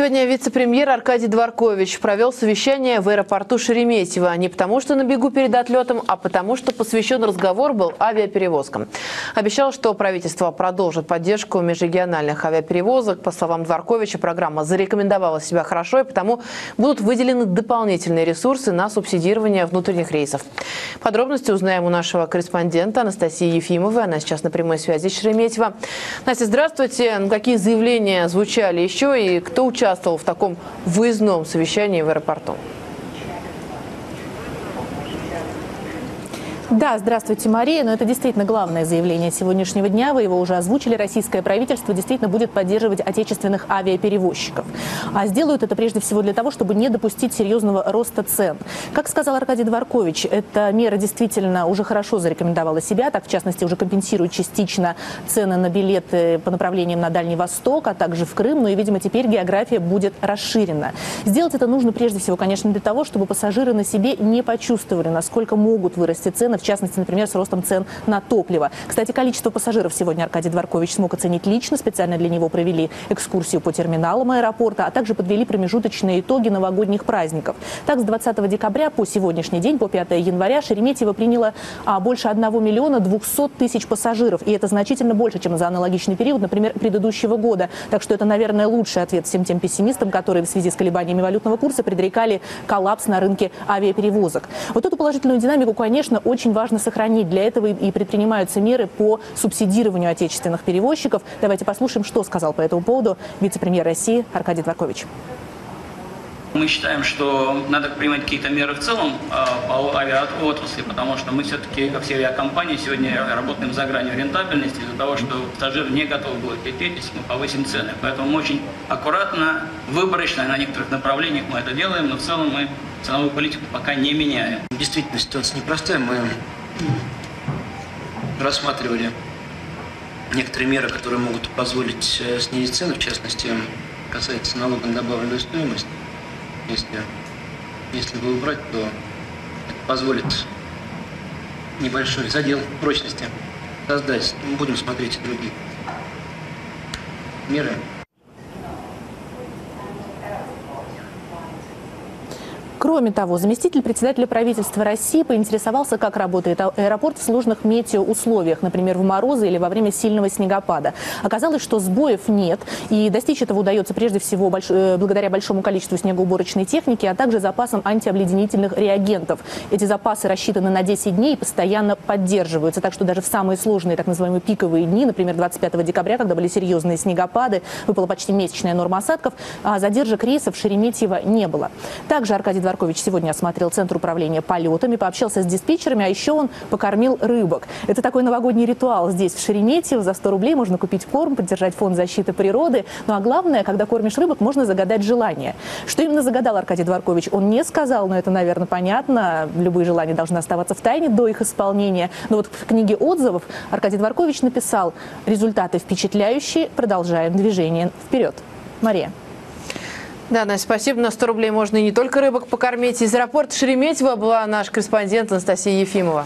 Сегодня вице-премьер Аркадий Дворкович провел совещание в аэропорту Шереметьево. Не потому, что на бегу перед отлетом, а потому, что посвящен разговор был авиаперевозкам. Обещал, что правительство продолжит поддержку межрегиональных авиаперевозок. По словам Дворковича, программа зарекомендовала себя хорошо, и потому будут выделены дополнительные ресурсы на субсидирование внутренних рейсов. Подробности узнаем у нашего корреспондента Анастасии Ефимовой. Она сейчас на прямой связи с Шереметьево. Настя, здравствуйте. Какие заявления звучали еще и кто участвовал участвовал в таком выездном совещании в аэропорту? Да, здравствуйте, Мария. Но это действительно главное заявление сегодняшнего дня. Вы его уже озвучили. Российское правительство действительно будет поддерживать отечественных авиаперевозчиков. А сделают это прежде всего для того, чтобы не допустить серьезного роста цен. Как сказал Аркадий Дворкович, эта мера действительно уже хорошо зарекомендовала себя. Так, в частности, уже компенсирует частично цены на билеты по направлениям на Дальний Восток, а также в Крым. Ну и, видимо, теперь география будет расширена. Сделать это нужно прежде всего, конечно, для того, чтобы пассажиры на себе не почувствовали, насколько могут вырасти цены в частности, например, с ростом цен на топливо. Кстати, количество пассажиров сегодня Аркадий Дворкович смог оценить лично. Специально для него провели экскурсию по терминалам аэропорта, а также подвели промежуточные итоги новогодних праздников. Так, с 20 декабря по сегодняшний день, по 5 января, Шереметьево приняло а, больше 1 миллиона 200 тысяч пассажиров. И это значительно больше, чем за аналогичный период, например, предыдущего года. Так что это, наверное, лучший ответ всем тем пессимистам, которые в связи с колебаниями валютного курса предрекали коллапс на рынке авиаперевозок. Вот эту положительную динамику, конечно, очень очень важно сохранить. Для этого и предпринимаются меры по субсидированию отечественных перевозчиков. Давайте послушаем, что сказал по этому поводу вице-премьер России Аркадий Дворкович. Мы считаем, что надо принимать какие-то меры в целом э, по авиаотрасли, потому что мы все-таки, как все авиакомпании, сегодня работаем за гранью рентабельности из-за того, что пассажир не готов будет лететь, если мы повысим цены. Поэтому мы очень аккуратно, выборочно на некоторых направлениях мы это делаем, но в целом мы ценовую политику пока не меняем. Действительно, ситуация непростая. Мы рассматривали некоторые меры, которые могут позволить э, снизить цены, в частности, касается налога на добавленную стоимость. Если, если его убрать, то это позволит небольшой задел прочности создать. Мы будем смотреть другие меры. Кроме того, заместитель председателя правительства России поинтересовался, как работает аэропорт в сложных метеоусловиях, например, в морозы или во время сильного снегопада. Оказалось, что сбоев нет, и достичь этого удается прежде всего больш... Э, благодаря большому количеству снегоуборочной техники, а также запасам антиобледенительных реагентов. Эти запасы рассчитаны на 10 дней и постоянно поддерживаются, так что даже в самые сложные так называемые пиковые дни, например, 25 декабря, когда были серьезные снегопады, выпала почти месячная норма осадков, а задержек рейсов в Шереметьево не было. Также Аркадий Заркович сегодня осмотрел Центр управления полетами, пообщался с диспетчерами, а еще он покормил рыбок. Это такой новогодний ритуал здесь, в Шереметьево. За 100 рублей можно купить корм, поддержать фонд защиты природы. Ну а главное, когда кормишь рыбок, можно загадать желание. Что именно загадал Аркадий Дворкович, он не сказал, но это, наверное, понятно. Любые желания должны оставаться в тайне до их исполнения. Но вот в книге отзывов Аркадий Дворкович написал «Результаты впечатляющие, продолжаем движение вперед». Мария. Да, Настя, спасибо. На 100 рублей можно и не только рыбок покормить. Из аэропорта Шереметьево была наш корреспондент Анастасия Ефимова.